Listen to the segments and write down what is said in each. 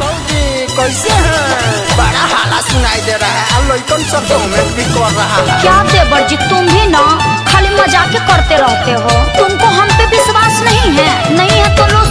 भौजी कैसे हैं? बड़ा हाला सुनाई दे रहा है। और लड़कन सब कमेंट भी कर रहा है। क्या देवर जी तुम भी ना खाली मज़ाक करते रहते हो। तुमको हम पे विश्वास नहीं है? नहीं है तो लो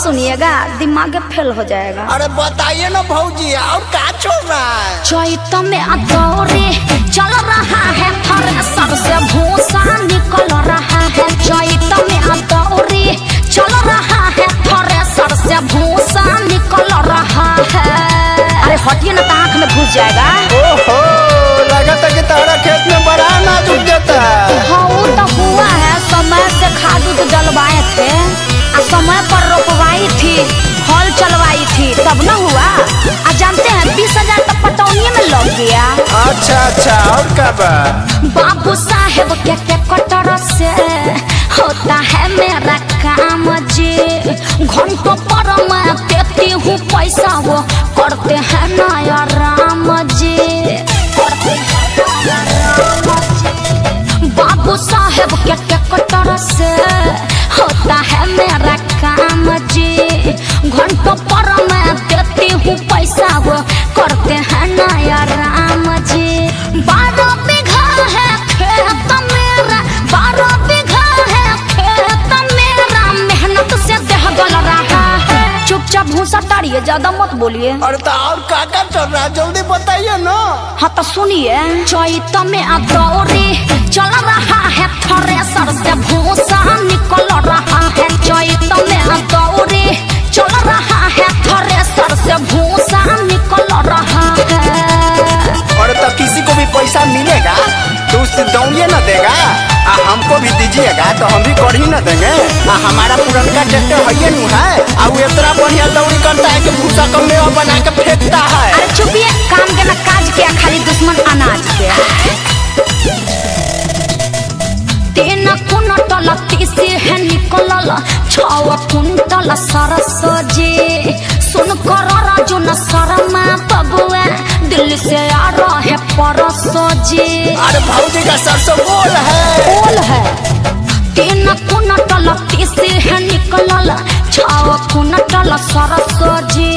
सुनिएगा दिमाग फेल हो जाएगा। अरे बताइए ना भौजी और का चल रहा है? चैत में अदौरे चल रहा है थ्रेसर से भूसा निकल रहा है। चैत में अदौरे चल रहा है थ्रेसर से भूसा निकल रहा है। अरे हटिए ना तो आँख में घुस जाएगा। ओहो लगता है कि तारा तब न हुआ आ जानते हैं बीस हज़ार तो पटौनी में लग गया अच्छा अच्छा और का बा बाबू साहेब के के कटर से होता है मेरा काम जी घंटों पर मैं देती हूँ पैसा वो करते हैं नया राम जी करते हैं नया राम जी। बाबू साहेब के के कटर से होता है मेरा काम जी घंटों पर मैं पैसा वो करते हैं नया राम जी। बारह बीघा है खेत मेरा। बारह बीघा है खेत मेरा। मेहनत से देह गल रहा है। चुपचाप भूसा ताड़िए ज़्यादा मत बोलिए। अरे तो और का का चल रहा है? जल्दी बताइए ना। हाँ तो सुनिए। चैत में अदौरी चल रहा है हमको भी दीजिएगा तो हम भी कर ही ना देंगे। आ हमारा पुरनका ट्रैक्टर है ये नु है। वो इतना बढ़िया दौड़ी करता है कि भूसा का मेवा बना के फेंकता है। अरे चुपिए काम के ना काज किया खाली दुश्मन अनाज के तेना तीन कुंटल तीसी है निकलल छव कुंटल सरस जी सुन कर राजू न शर्मा बबुआ दिल्ली से आ रहे परस जी अरे भौजी का सरसों जी।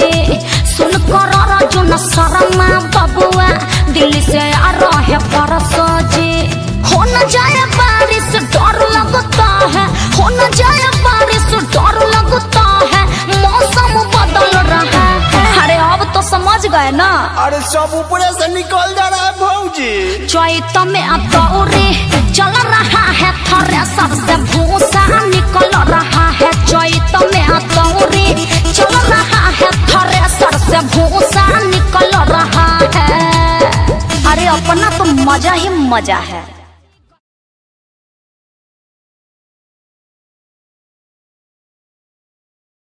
सुन कर राजू न शर्मा बबुआ दिल्ली से आ रहे परस जी। हो न जाए बारिश डर लगता है। हो न जाए बारिश डर लगता है। मौसम बदल रहा है। अरे अब तो समझ गए ना। अरे सब ऊपरे से निकल जा रहा है भौजी। चैत में अदौरे चल रहा मज़ा है।